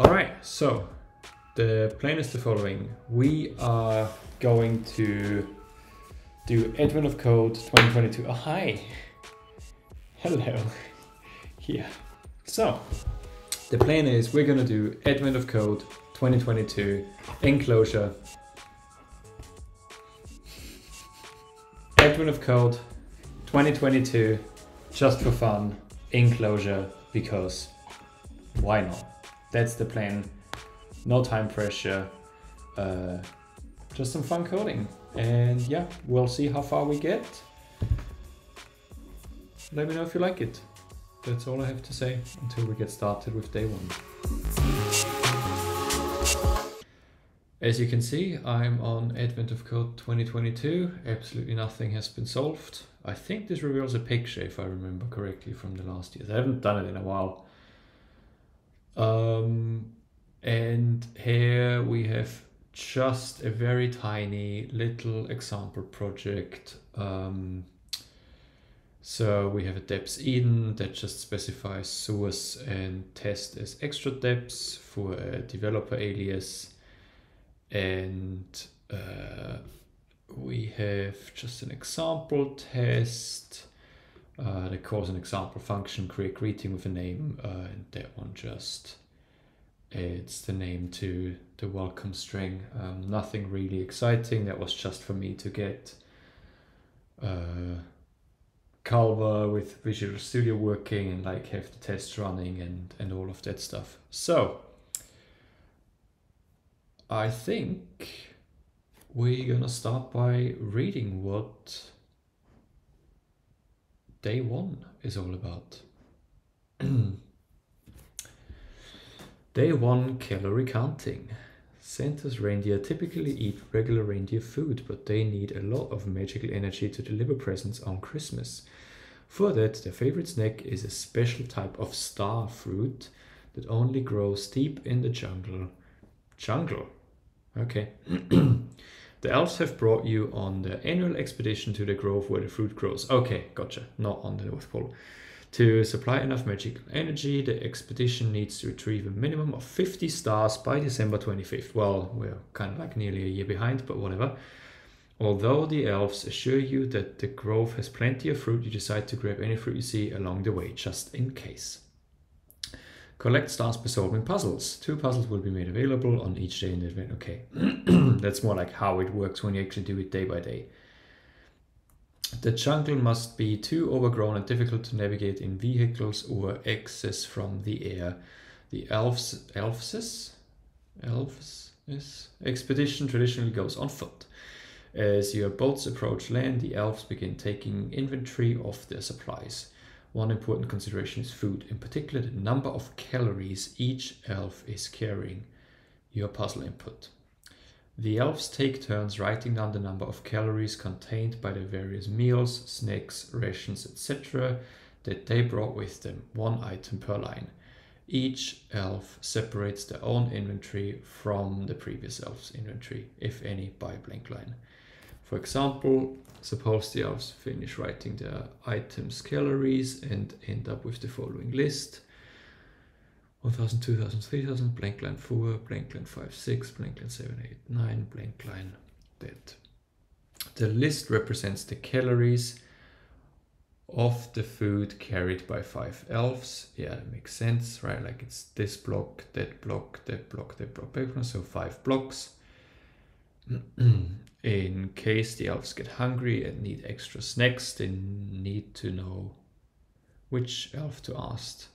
All right, so the plan is the following. We are going to do Advent of Code 2022. Oh, hi. Hello. Yeah. So, the plan is we're going to do Advent of Code 2022 in Clojure. Advent of Code 2022 just for fun in Clojure because why not? That's the plan. No time pressure. Uh, just some fun coding. And yeah, we'll see how far we get. Let me know if you like it. That's all I have to say until we get started with day one. As you can see, I'm on Advent of Code 2022. Absolutely nothing has been solved. I think this reveals a picture if I remember correctly from the last years. I haven't done it in a while. Um, and here we have just a very tiny little example project. Um, so we have a deps.edn that just specifies source and test as extra deps for a developer alias. And uh, we have just an example test uh, that calls an example function, create greeting with a name, uh, and that one just it's the name to the welcome string. Um, nothing really exciting. That was just for me to get uh, Calva with Visual Studio working and like have the tests running and, and all of that stuff. So I think we're gonna start by reading what day one is all about. day one calorie counting. Santa's reindeer typically eat regular reindeer food, but they need a lot of magical energy to deliver presents on Christmas. For that, their favorite snack is a special type of star fruit that only grows deep in the jungle. Jungle? Okay. The elves have brought you on the annual expedition to the grove where the fruit grows. Okay, gotcha. Not on the North Pole. To supply enough magical energy, the expedition needs to retrieve a minimum of 50 stars by December 25th. Well, we're kind of like nearly a year behind, but whatever. Although the elves assure you that the grove has plenty of fruit, you decide to grab any fruit you see along the way, just in case. Collect stars by solving puzzles. Two puzzles will be made available on each day in the event. Okay, that's more like how it works when you actually do it day by day. The jungle must be too overgrown and difficult to navigate in vehicles or access from the air. The elves, elves, yes, expedition traditionally goes on foot. As your boats approach land, the elves begin taking inventory of their supplies. One important consideration is food, in particular the number of calories each elf is carrying. Your puzzle input. The elves take turns writing down the number of calories contained by the various meals, snacks, rations, etc. that they brought with them, one item per line. Each elf separates their own inventory from the previous elf's inventory, if any, by a blank line. For example, suppose the elves finish writing their items calories and end up with the following list 1000, 2000, 3000, blank line 4, blank line 5, 6, blank line 7, 8, 9, blank line that. The list represents the calories of the food carried by five elves. Yeah, that makes sense, right? Like it's this block, that block, that block, that block, that block. So five blocks. in case the elves get hungry and need extra snacks, they need to know which elf to ask.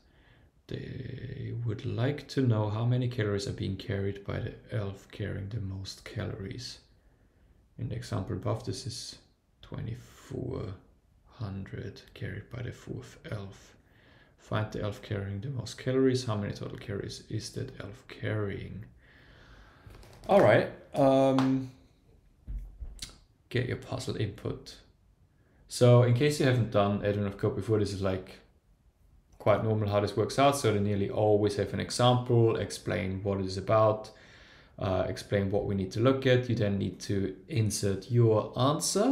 They would like to know how many calories are being carried by the elf carrying the most calories. In the example above, this is 2400 carried by the fourth elf. Find the elf carrying the most calories. How many total calories is that elf carrying? All right. Um, get your puzzle input. So in case you haven't done Advent of Code before, this is like quite normal how this works out. So they nearly always have an example, explain what it is about, uh, explain what we need to look at. You then need to insert your answer.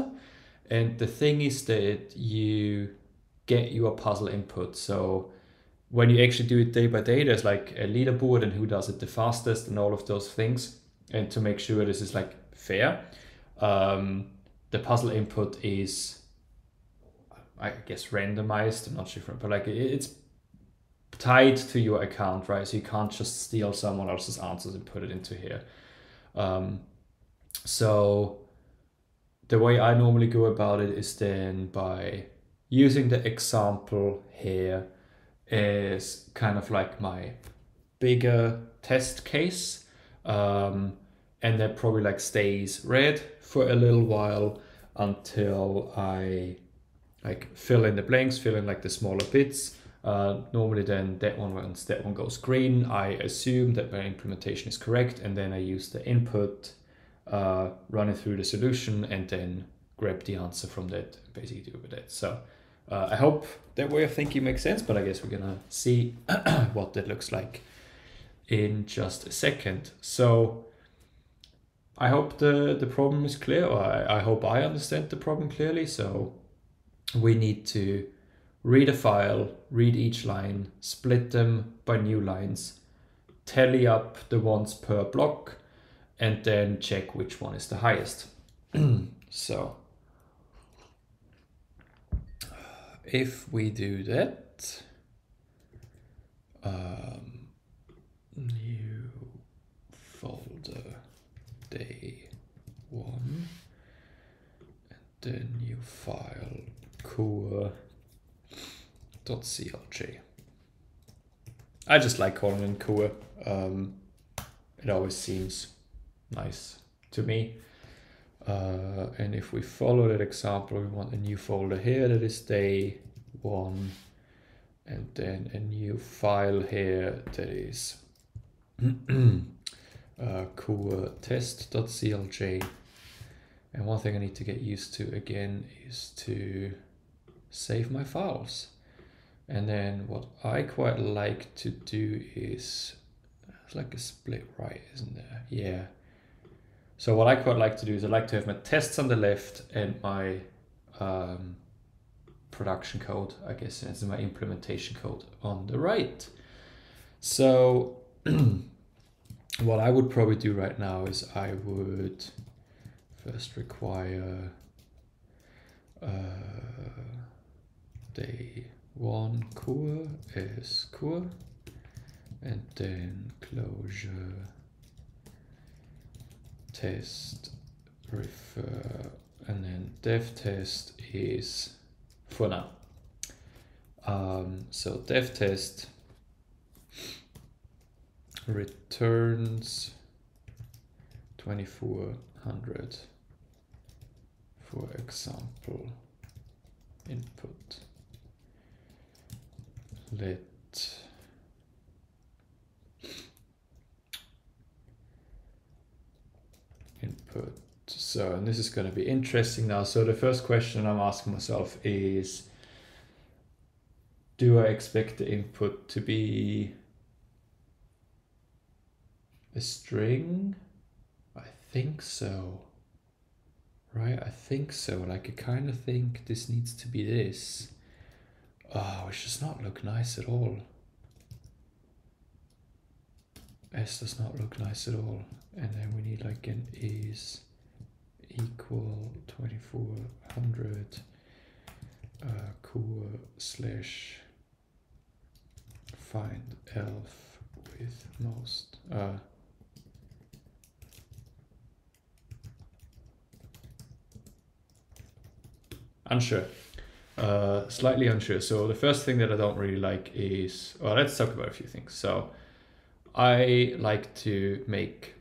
And the thing is that you get your puzzle input. So when you actually do it day by day, there's like a leaderboard and who does it the fastest and all of those things. And to make sure this is like fair, um, the puzzle input is, I guess, randomized. I'm not sure, but like it's tied to your account, right? So you can't just steal someone else's answers and put it into here. Um, so the way I normally go about it is then by using the example here is kind of like my bigger test case. Um, and that probably like stays red for a little while until I like fill in the blanks, fill in like the smaller bits. Uh, normally then that one once that one goes green, I assume that my implementation is correct and then I use the input, uh, run it through the solution and then grab the answer from that basically do with it. So uh, I hope that way of thinking makes sense, but I guess we're gonna see what that looks like in just a second. So I hope the, the problem is clear, or I, I hope I understand the problem clearly. So we need to read a file, read each line, split them by new lines, tally up the ones per block, and then check which one is the highest. so if we do that, um, new folder day one, and then new file core.clj. I just like calling it core. Um, it always seems nice to me. Uh, and if we follow that example, we want a new folder here that is day one, and then a new file here that is uh, core test.clj. And one thing I need to get used to again is to save my files. And then what I quite like to do is, it's like a split right, isn't there? Yeah. So what I quite like to do is I like to have my tests on the left and my um, production code, I guess, and my implementation code on the right. So what I would probably do right now is I would first require uh, day one core is core and then clojure test refer and then deftest is for now. Um, so deftest returns 2400 for example input let input. So, and this is going to be interesting now. So the first question I'm asking myself is, do I expect the input to be a string? I think so. Right, I think so. Like I kind of think this needs to be this. Oh, which does not look nice at all. S does not look nice at all. And then we need like an is equal 2400 uh, core slash find elf with most uh, unsure uh, slightly unsure so the first thing that I don't really like is well let's talk about a few things so I like to make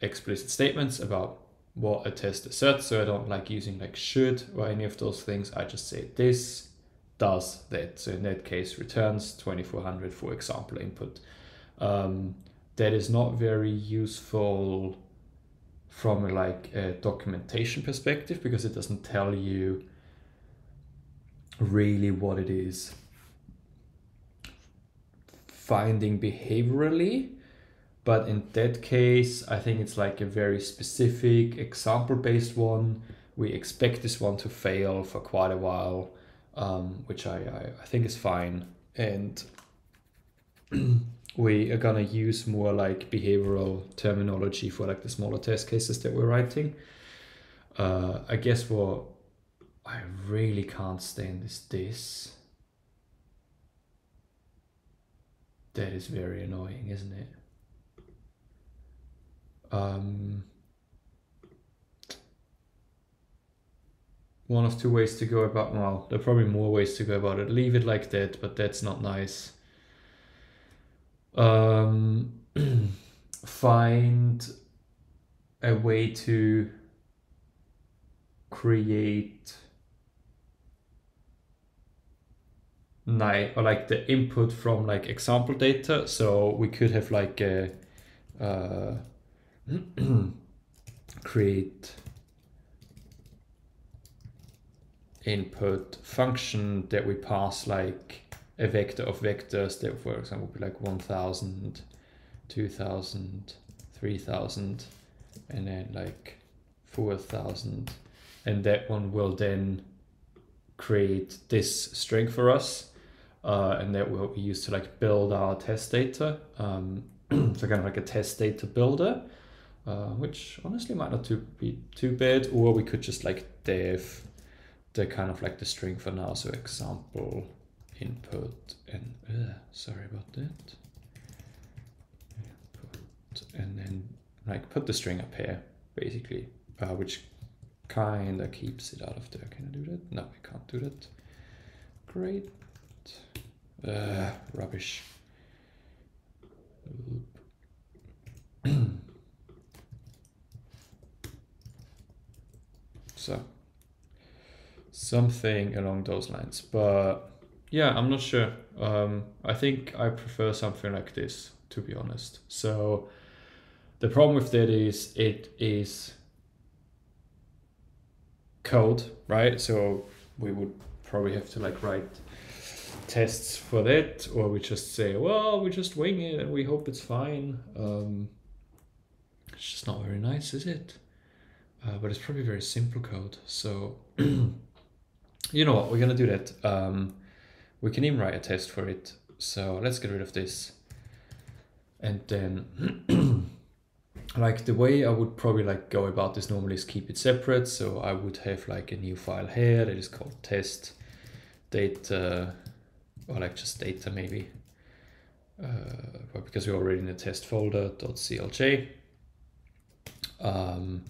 explicit statements about what a test asserts. So I don't like using like should or any of those things. I just say this does that. So in that case, returns 2400, for example, input. Um, that is not very useful from like a documentation perspective because it doesn't tell you really what it is finding behaviorally. But in that case, I think it's like a very specific example based one. We expect this one to fail for quite a while, um, which I, I, I think is fine. And we are gonna use more like behavioral terminology for like the smaller test cases that we're writing. Uh, I guess what I really can't stand is this. That is very annoying, isn't it? Um, one of two ways to go about well there are probably more ways to go about it leave it like that but that's not nice um, find a way to create night or like the input from like example data. So we could have like a uh, create input function that we pass like a vector of vectors that for example be like 1000 2000 3000 and then like 4000 and that one will then create this string for us uh, and that will be used to like build our test data um, so kind of like a test data builder uh, which honestly might not too, be too bad or we could just like def the kind of like the string for now. So example input and uh, sorry about that. Input and then like put the string up here basically uh, which kind of keeps it out of there can I do that? No I can't do that. Great uh, rubbish so something along those lines but yeah, I'm not sure. Um, I think I prefer something like this, to be honest. So the problem with that is it is code, right? So we would probably have to like write tests for that, or we just say, well, we just wing it and we hope it's fine. Um, it's just not very nice, is it? Uh, but it's probably very simple code. So you know what, we're gonna do that. Um, we can even write a test for it. So let's get rid of this. And then like the way I would probably like go about this normally is keep it separate. So I would have like a new file here that is called test data or like just data maybe. Uh, because we're already in the test folder .clj. Um,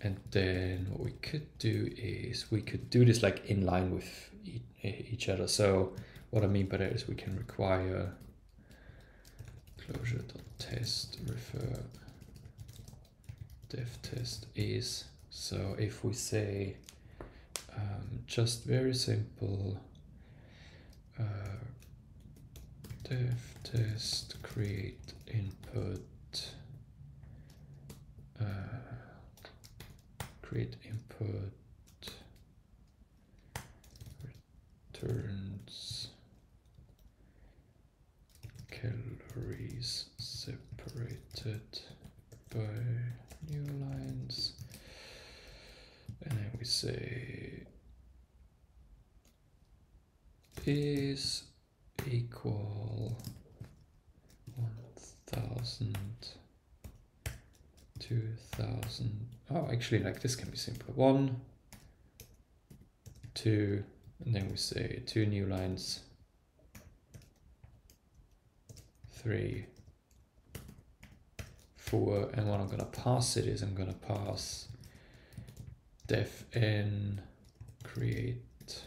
and then what we could do is we could do this like in line with each other. So what I mean by that is we can require clojure.test refer deftest is. So if we say um, just very simple uh, dev test create input. Uh, create input. Returns. Calories separated by new lines. And then we say is equal 1000 2000 oh actually like this can be simpler. One two and then we say two new lines, three, four, and what I'm going to pass it is I'm going to pass def n create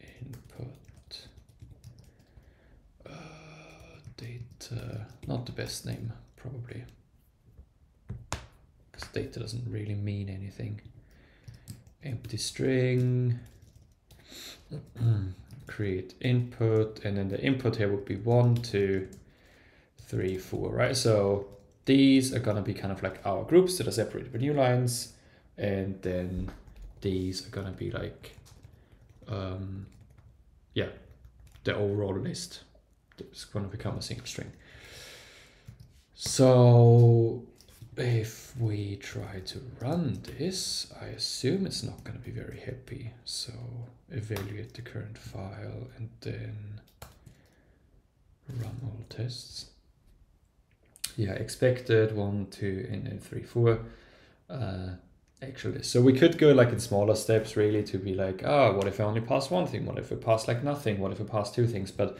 input uh, data, not the best name probably, because data doesn't really mean anything. Empty string, create input, and then the input here would be one, two, three, four, right? So these are gonna be kind of like our groups that are separated by new lines, and then these are gonna be like, um, yeah, the overall list that's gonna become a single string. So if we try to run this, I assume it's not going to be very happy. So evaluate the current file and then run all tests. Yeah, expected one, two, and then three, four. Uh, actually, so we could go like in smaller steps really to be like, oh, what if I only pass one thing? What if I pass like nothing? What if I pass two things? But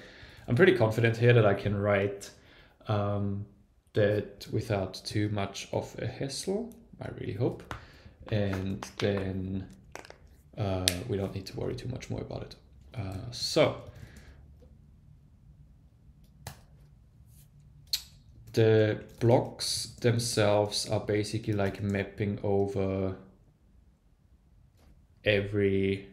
I'm pretty confident here that I can write um, that without too much of a hassle, I really hope. And then uh, we don't need to worry too much more about it. Uh, so the blocks themselves are basically like mapping over every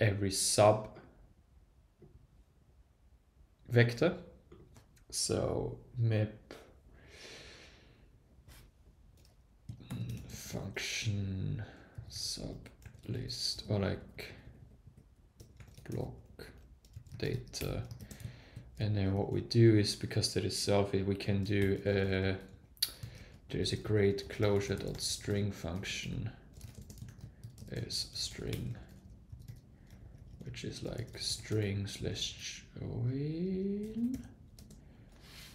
every sub vector. So map function sub list or like block data and then what we do is because that is selfie we can do a there's a great clojure dot string function as string which is like string slash join.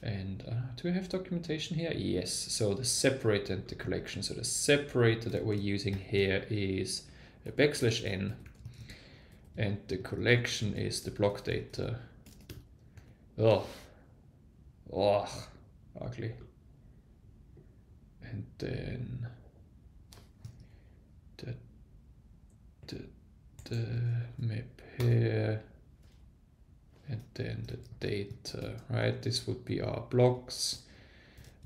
And uh, do we have documentation here? Yes. So the separator and the collection. So the separator that we're using here is a backslash n, and the collection is the block data. Oh, oh, ugly. And then the the the map here and then the data, right? This would be our blocks.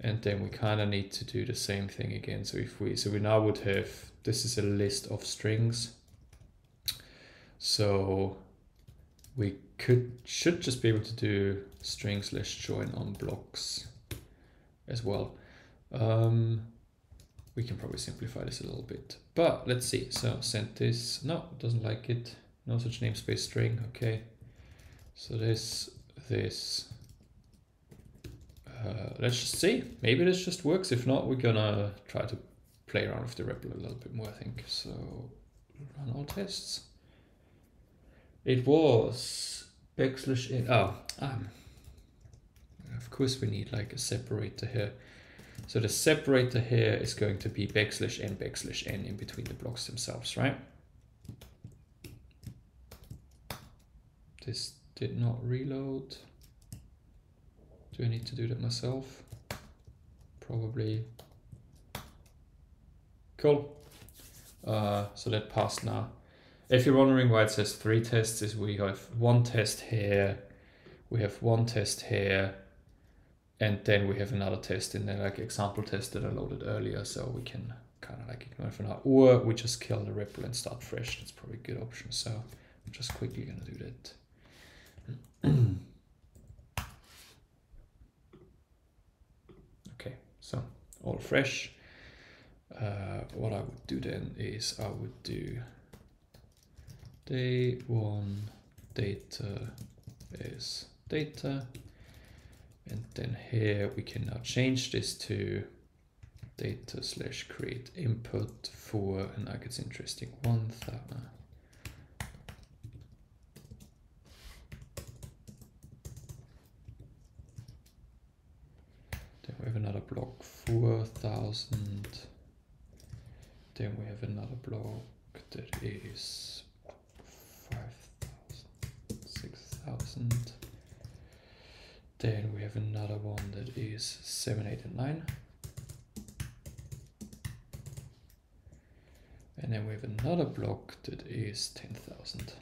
And then we kind of need to do the same thing again. So if we, so we now would have, this is a list of strings. So we could, should just be able to do string slash join on blocks as well. Um, we can probably simplify this a little bit, but let's see. So send this, no, doesn't like it. No such namespace string, okay. So this, this, uh, let's just see. Maybe this just works. If not, we're gonna try to play around with the REPL a little bit more, I think. So run all tests. It was backslash in, oh, um, of course we need like a separator here. So the separator here is going to be backslash n backslash n in between the blocks themselves, right? This did not reload. Do I need to do that myself? Probably. Cool. Uh, so that passed now. If you're wondering why it says three tests, is we have one test here, we have one test here, and then we have another test in there, like example test that I loaded earlier, so we can kind of like ignore for now. Or we just kill the REPL and start fresh. That's probably a good option. So I'm just quickly gonna do that. okay, so all fresh. Uh, what I would do then is I would do day one data is data and then here we can now change this to data slash create input for and I it's interesting one thousand we have another block 4000 then we have another block that is 5000 6000 then we have another one that is 7 8 and 9 and then we have another block that is 10,000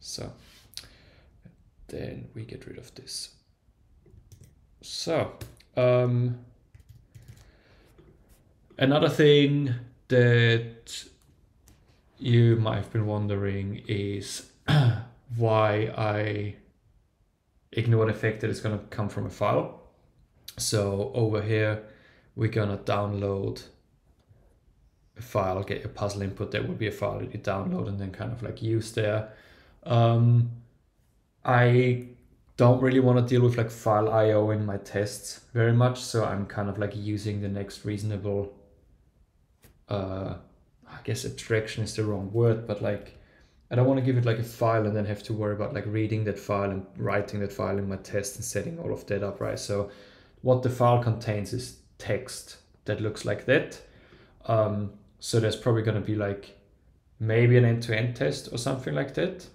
so then we get rid of this so, um, another thing that you might have been wondering is why I ignore the fact that it's going to come from a file. So over here, we're going to download a file, get your puzzle input. That would be a file that you download and then kind of like use there. Um, I don't really want to deal with like file IO in my tests very much. So I'm kind of like using the next reasonable, uh, I guess abstraction is the wrong word, but like I don't want to give it like a file and then have to worry about like reading that file and writing that file in my test and setting all of that up, right? So what the file contains is text that looks like that. Um, so there's probably going to be like maybe an end-to-end test or something like that.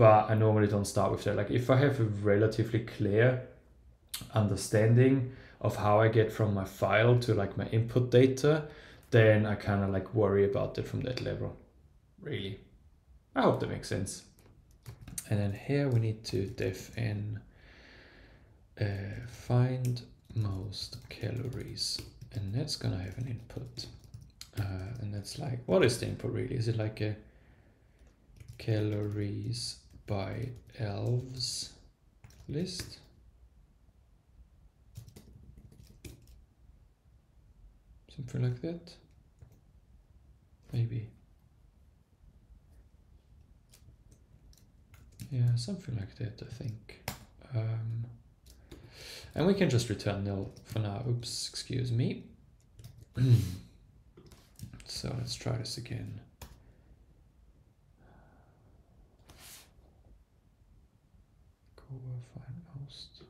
But I normally don't start with that. Like if I have a relatively clear understanding of how I get from my file to like my input data, then I kind of like worry about it from that level, really. I hope that makes sense. And then here we need to defn uh, find most calories and that's gonna have an input. Uh, and that's like, what is the input really? Is it like a calories by elves list? Something like that? Maybe. Yeah, something like that, I think. Um, and we can just return nil for now. Oops, excuse me. so let's try this again. Find most.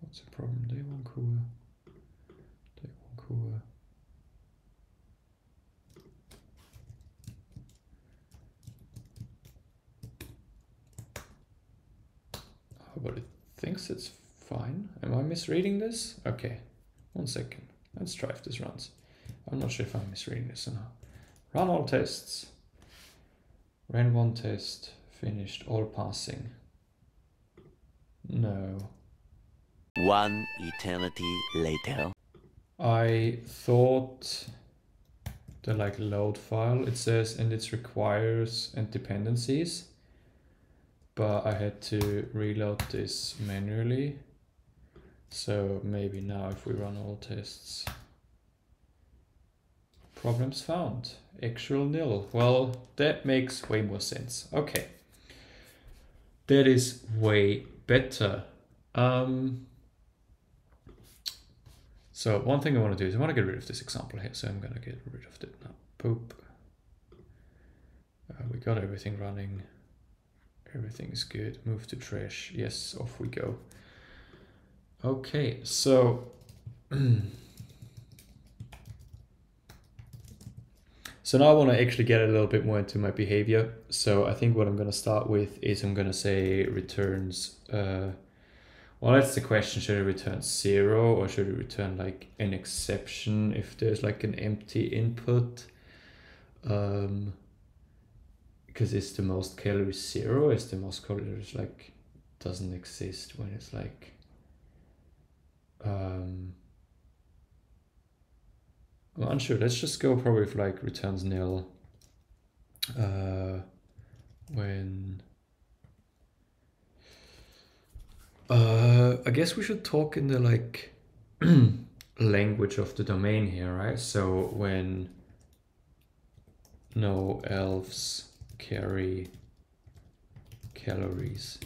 What's the problem? Day one Kua. Day one Kua. Oh, but it thinks it's fine. Am I misreading this? Okay, one second. Let's try if this runs. I'm not sure if I'm misreading this or not. Run all tests. Ran one test, finished all passing. No. One eternity later. I thought the like load file it says and it requires and dependencies but I had to reload this manually. So maybe now if we run all tests. Problems found. Actual nil. Well that makes way more sense. Okay. That is way better um so one thing I want to do is I want to get rid of this example here. So I'm going to get rid of it now. Poop. Uh, we got everything running. Everything is good. Move to trash. Yes, off we go. Okay, so so now I want to actually get a little bit more into my behavior. So I think what I'm going to start with is I'm going to say returns. Uh, well, that's the question. Should it return zero or should it return like an exception if there's like an empty input? Um, because it's the most calories zero is the most calories like doesn't exist when it's like um I'm unsure. Let's just go probably with like returns nil. Uh, when uh, I guess we should talk in the like language of the domain here, right? So when no elves carry calories,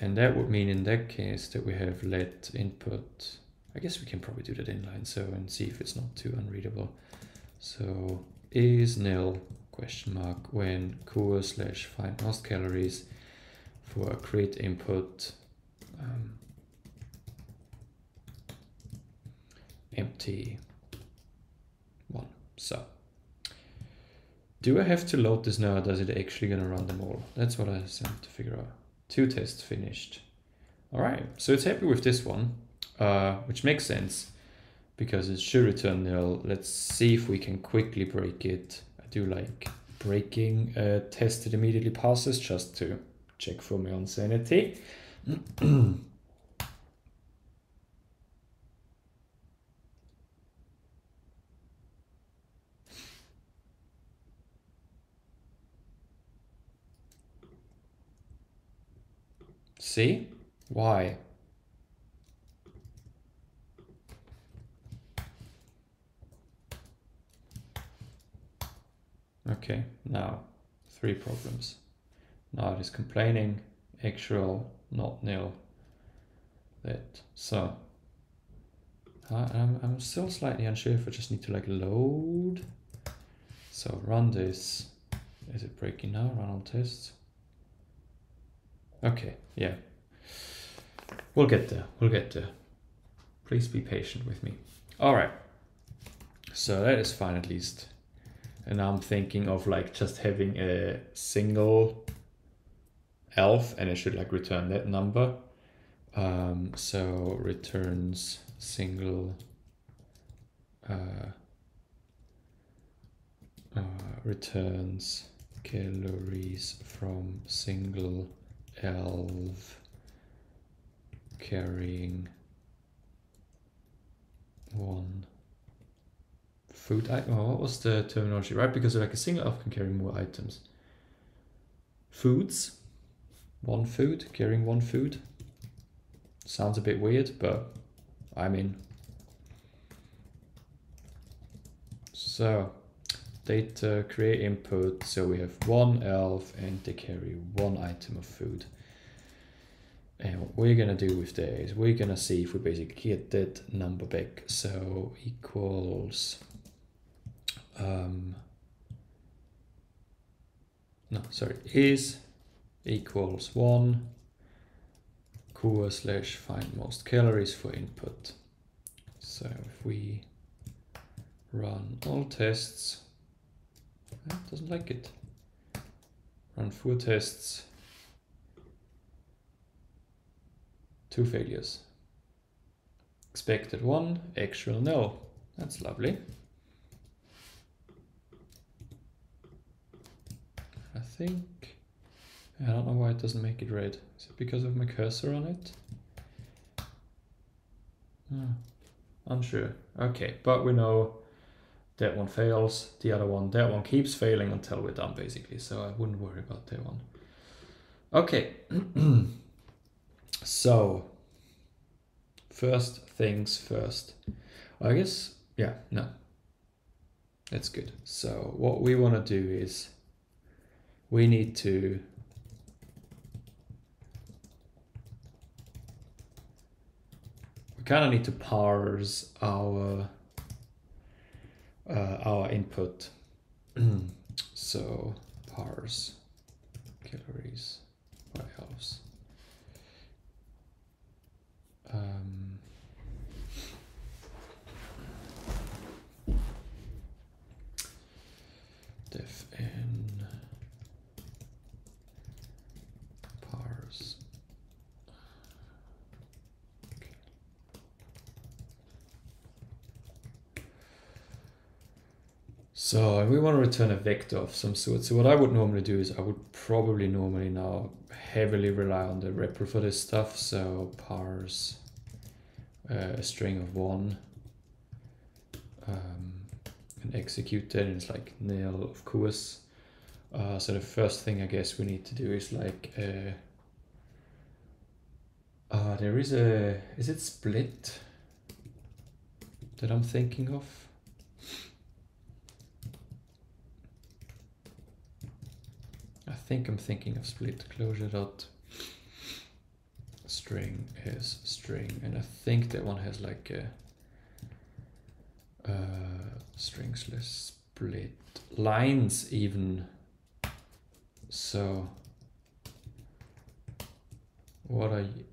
and that would mean in that case that we have let input I guess we can probably do that inline so and see if it's not too unreadable. So is nil question mark when core slash find most calories for a create input um, empty one. So do I have to load this now? Does it actually gonna run them all? That's what I have to figure out. Two tests finished. All right, so it's happy with this one uh, which makes sense because it should return nil. Let's see if we can quickly break it. I do like breaking a test that immediately passes just to check for my own sanity. See? Why? Okay, now three problems. Now it is complaining, actual, not nil. that. So uh, I'm, I'm still slightly unsure if I just need to like load. So run this. Is it breaking now? Run all tests. Okay, yeah. We'll get there. We'll get there. Please be patient with me. All right. So that is fine at least. And I'm thinking of like just having a single elf and it should like return that number. Um, so returns single uh, uh, returns calories from single elf carrying one food item. What was the terminology, right? Because like a single elf can carry more items. Foods, one food, carrying one food. Sounds a bit weird, but I mean. So, data create input. So we have one elf and they carry one item of food. And what we're gonna do with that is we're gonna see if we basically get that number back. So equals um, no, sorry, is equals one core slash find most calories for input. So if we run all tests, it doesn't like it. Run four tests, two failures. Expected one, actual no. That's lovely. Think, I don't know why it doesn't make it red. Is it because of my cursor on it? Oh, unsure. Okay, but we know that one fails, the other one, that one keeps failing until we're done basically, so I wouldn't worry about that one. Okay, so first things first. I guess, yeah, no, that's good. So what we want to do is we need to we kind of need to parse our uh, our input. So parse calories by elves um, def n parse So we want to return a vector of some sort. So what I would normally do is I would probably normally now heavily rely on the REPL for this stuff. So parse uh, a string of one um, and execute it. And it's like nil, of course. Uh, so the first thing I guess we need to do is like uh, uh, there is a is it split that I'm thinking of? I think I'm thinking of split clojure dot string is string and I think that one has like a uh, string slash split. Lines even. So what are you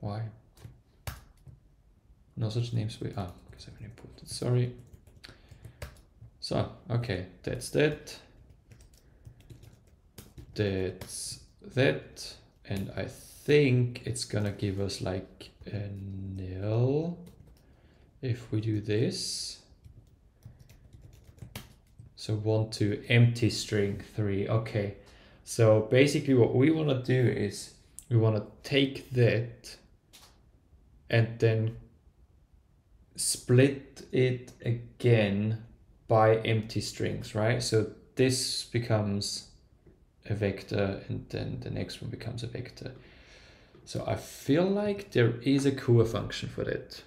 why no such namespace. Ah, because I've imported. Sorry. So, okay, that's that. That's that. And I think it's gonna give us like a nil if we do this. So one two, empty string three. Okay. So basically what we want to do is we want to take that and then split it again by empty strings, right? So this becomes a vector and then the next one becomes a vector. So I feel like there is a core function for that.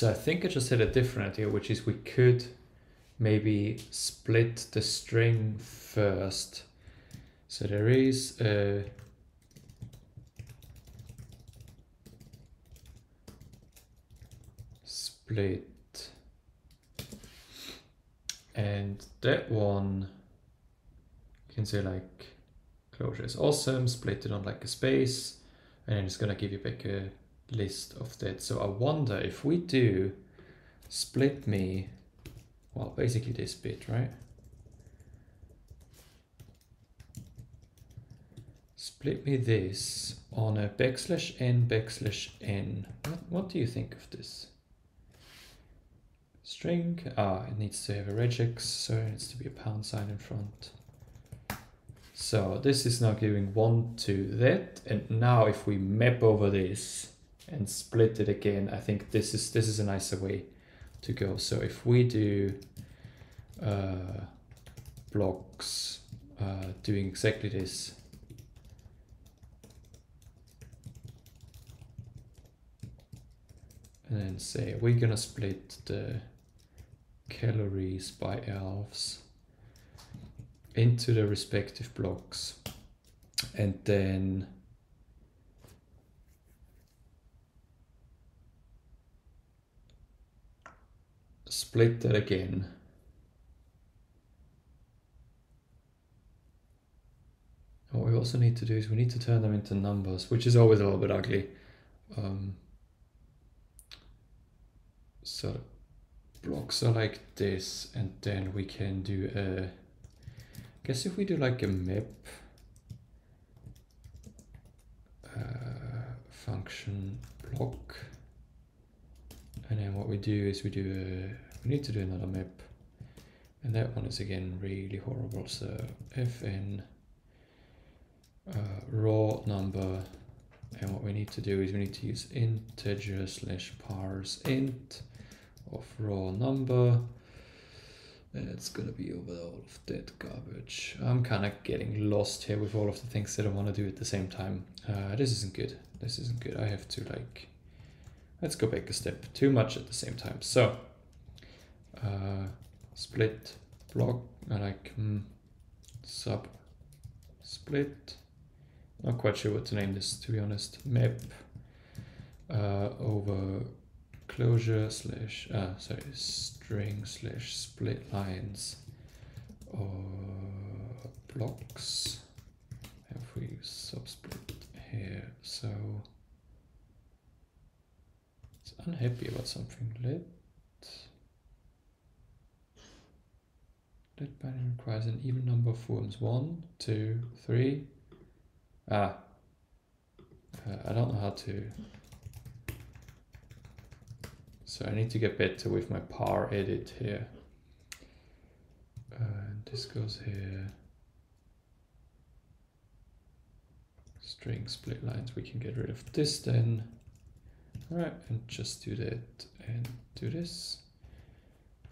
So I think I just had a different idea, which is we could maybe split the string first. So there is a split and that one you can say like Clojure is awesome split it on like a space and it's gonna give you back a list of that so I wonder if we do split me well basically this bit right split me this on a backslash n backslash n what, what do you think of this string. Ah, it needs to have a regex, so it needs to be a pound sign in front. So this is now giving one to that. And now if we map over this and split it again, I think this is this is a nicer way to go. So if we do uh, blocks uh, doing exactly this, and then say we're gonna split the calories by elves into the respective blocks and then split that again what we also need to do is we need to turn them into numbers which is always a little bit ugly. Um, so blocks are like this and then we can do a I guess if we do like a map uh, function block and then what we do is we do a we need to do another map and that one is again really horrible so fn uh, raw number and what we need to do is we need to use integer slash parse int of raw number. And it's gonna be over all of that garbage. I'm kind of getting lost here with all of the things that I want to do at the same time. Uh, this isn't good. This isn't good. I have to like, let's go back a step. Too much at the same time. So, uh, split block, like mm, sub split. Not quite sure what to name this to be honest. Map uh, over clojure slash uh, sorry string slash split lines or blocks if we subsplit here so unhappy about something let let binary requires an even number of forms one two three ah uh, I don't know how to so I need to get better with my paredit here. And this goes here. String split lines, we can get rid of this then. Right, and just do that and do this.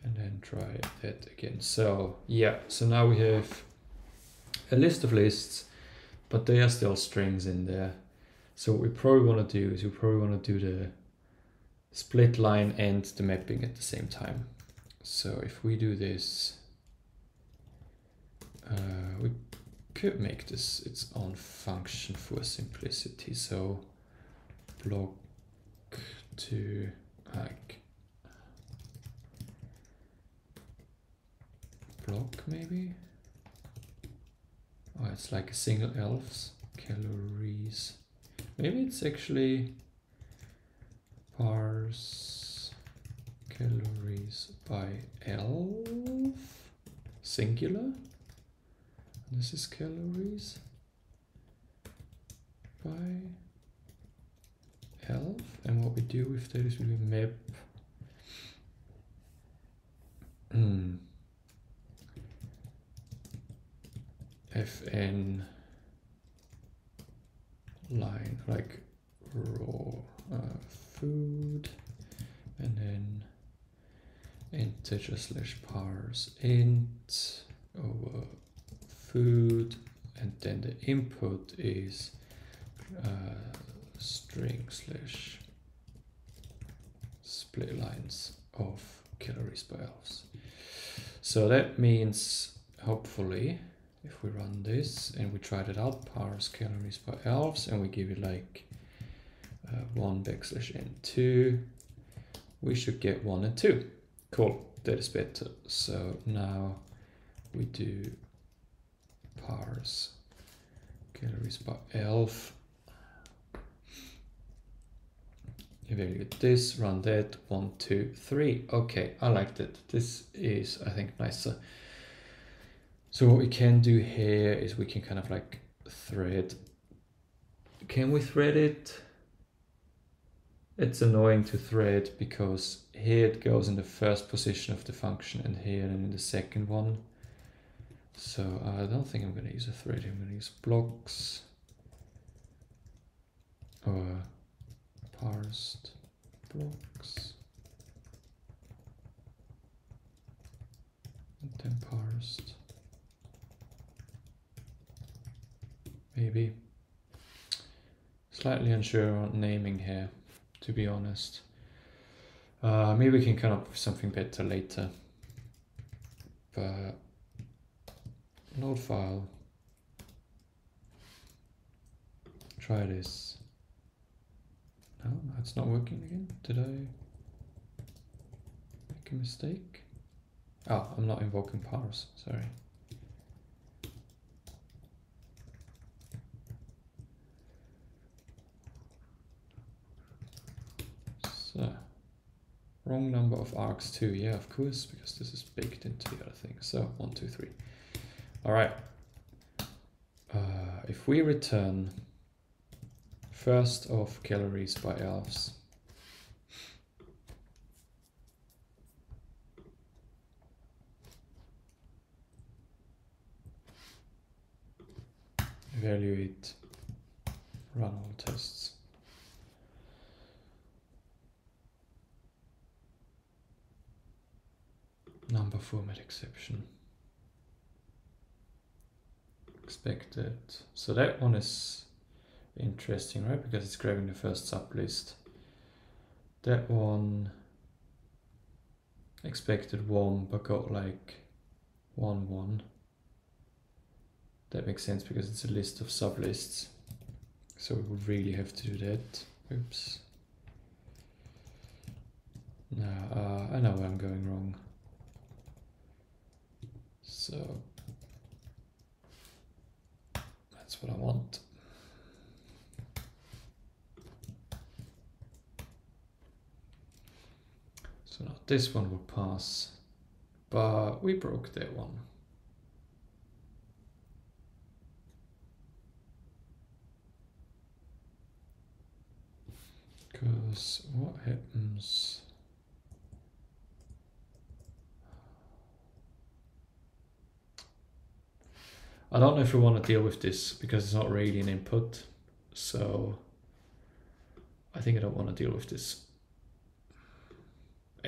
And then try that again. So yeah, so now we have a list of lists, but they are still strings in there. So what we probably want to do is we probably want to do the split line and the mapping at the same time. So if we do this, uh, we could make this its own function for simplicity. So block to like block maybe. Oh, it's like a single elves calories. Maybe it's actually parse calories by elf singular this is calories by elf and what we do with that is we map. Hmm, fn line like raw uh, food. And then integer slash parse int over food. And then the input is uh, string slash split lines of calories by elves. So that means hopefully if we run this and we try that out, parse calories by elves and we give it like uh, 1 backslash n2, we should get 1 and 2. Cool, that is better. So now we do parse calories by elf evaluate this, run that, one, two, three. Okay, I like it. This is, I think, nicer. So what we can do here is we can kind of like thread. Can we thread it? It's annoying to thread because here it goes in the first position of the function and here and in the second one. So I don't think I'm going to use a thread. I'm going to use blocks or parsed blocks and then parsed maybe. Slightly unsure on naming here to be honest. Uh, maybe we can come up with something better later. But load file try this it's not working again. Did I make a mistake? Oh, I'm not invoking parse, sorry. So, wrong number of args too. Yeah, of course, because this is baked into the other thing. So, one, two, three. All right. Uh, if we return First of calories by elves. Evaluate, run all tests. Number format exception. Expected. So that one is interesting, right? Because it's grabbing the first sublist. That one expected one, but got like one one. That makes sense because it's a list of sublists. So we would really have to do that. Oops. No, uh, I know where I'm going wrong. So that's what I want. So now this one will pass, but we broke that one. Because what happens? I don't know if we want to deal with this because it's not really an input. So I think I don't want to deal with this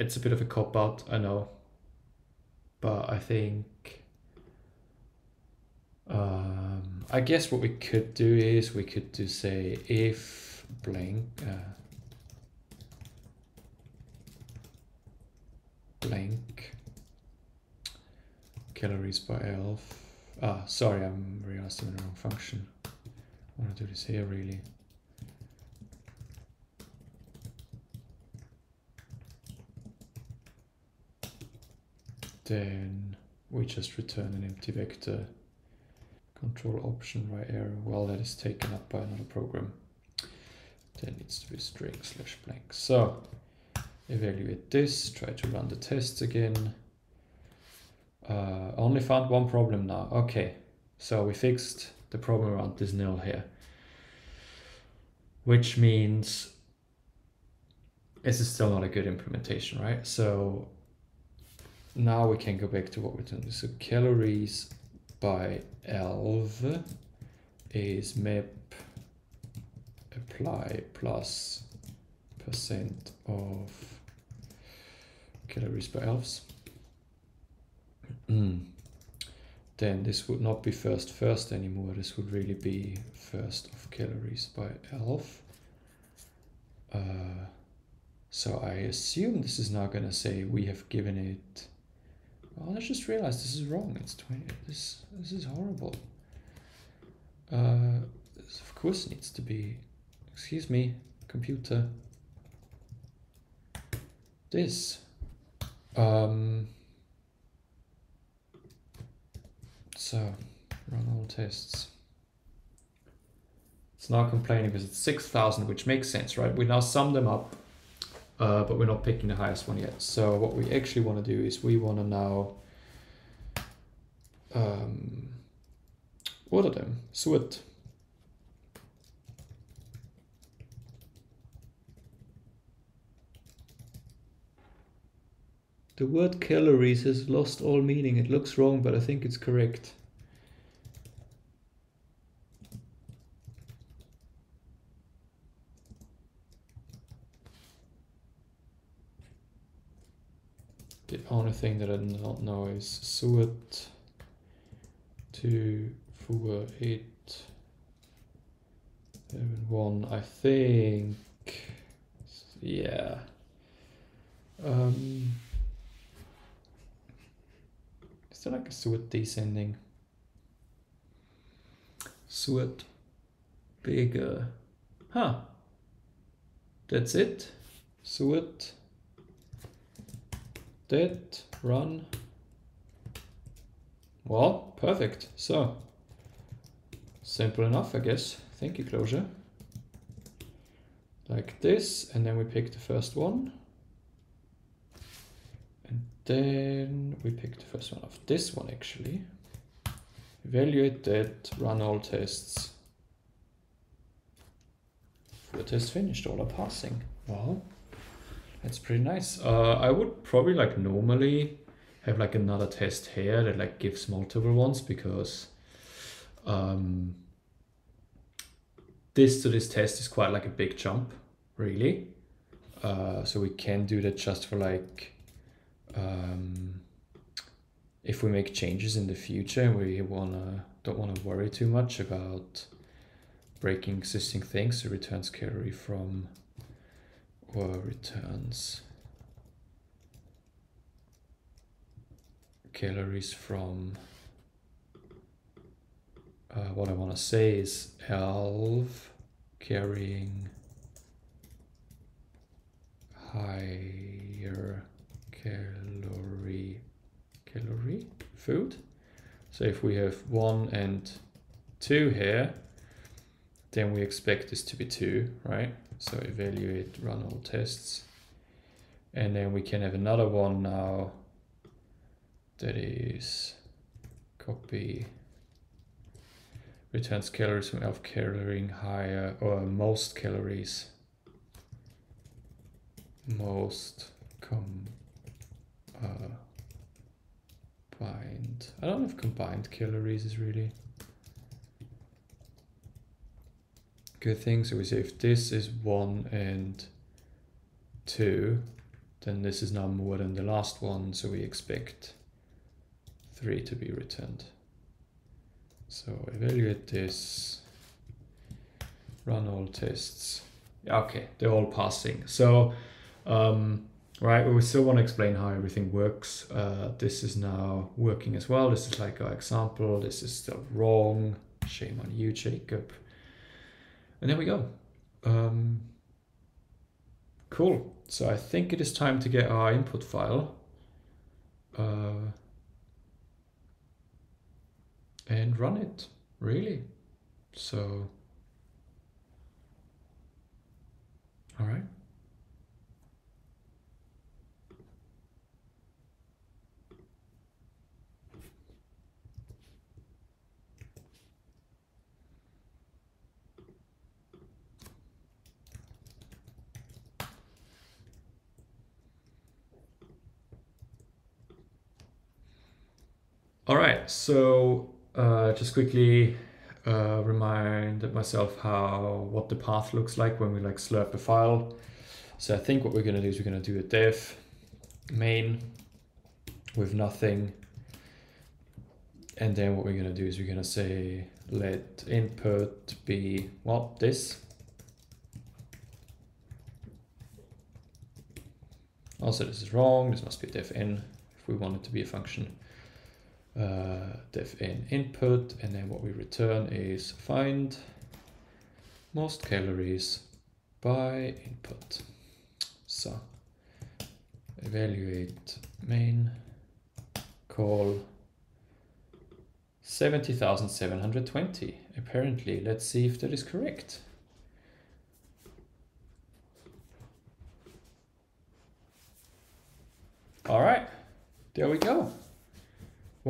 it's a bit of a cop out, I know, but I think um, I guess what we could do is we could do say if blank uh, blank calories by elf. Ah, sorry, I'm realizing in the wrong function. I want to do this here really. Then we just return an empty vector control option right arrow well that is taken up by another program then needs to be string slash blank. So evaluate this try to run the tests again. Uh, only found one problem now. Okay so we fixed the problem around this nil here which means this is still not a good implementation right? So now we can go back to what we're doing. So calories by elf is map apply plus percent of calories by elves. then this would not be first first anymore. This would really be first of calories by elf. Uh, So I assume this is now gonna say we have given it. Oh, I just realized this is wrong. It's 20. This this is horrible. Uh, this of course needs to be. Excuse me, computer. This. Um. So, run all tests. It's now complaining because it's 6,000, which makes sense, right? We now sum them up, uh, but we're not picking the highest one yet. So what we actually want to do is we want to now um, order them, sort. The word calories has lost all meaning. It looks wrong, but I think it's correct. Only thing that I do not know is suet two four eight seven one. I think yeah. Um is there like a suet descending? Suet bigger. Huh. That's it. Suet that run. Well perfect. So simple enough I guess. Thank you Clojure. like this and then we pick the first one. And then we pick the first one of this one actually. Evaluate that run all tests. Four tests finished all are passing. Wow that's pretty nice. Uh, I would probably like normally have like another test here that like gives multiple ones because um, this to this test is quite like a big jump, really. Uh, so we can do that just for like um, if we make changes in the future, we wanna don't want to worry too much about breaking existing things. So returns carry from or returns calories from uh, what I want to say is elf carrying higher calorie calorie food. So if we have one and two here then we expect this to be two right so evaluate, run all tests. And then we can have another one now that is copy. Returns calories from elf carrying higher or most calories. Most com uh, combined. I don't know if combined calories is really good thing. So we say if this is one and two, then this is now more than the last one. So we expect three to be returned. So evaluate this, run all tests. Okay, they're all passing. So, um, right, we still want to explain how everything works. Uh, this is now working as well. This is like our example. This is still wrong. Shame on you, Jakob. And there we go. Um, cool. So I think it is time to get our input file. Uh, and run it, really. So, all right. All right, so uh, just quickly uh, reminded myself how what the path looks like when we like slurp a file. So I think what we're gonna do is we're gonna do a def main with nothing. And then what we're gonna do is we're gonna say let input be, well, this. Also, this is wrong. This must be defn if we want it to be a function. Uh, defn input, and then what we return is find most calories by input. So evaluate main call 70,720 apparently let's see if that is correct. All right there we go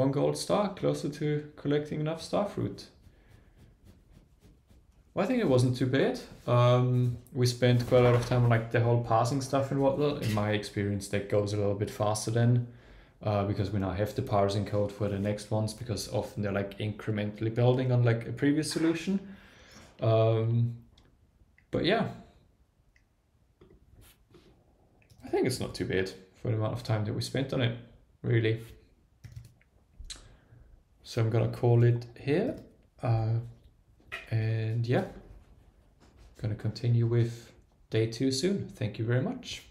one gold star closer to collecting enough star fruit well, I think it wasn't too bad. Um, we spent quite a lot of time on like the whole parsing stuff and whatnot. In my experience, that goes a little bit faster then uh, because we now have the parsing code for the next ones because often they're like incrementally building on like a previous solution. Um, but yeah, I think it's not too bad for the amount of time that we spent on it, really. So I'm gonna call it here. Uh, and yeah, gonna continue with day two soon. Thank you very much.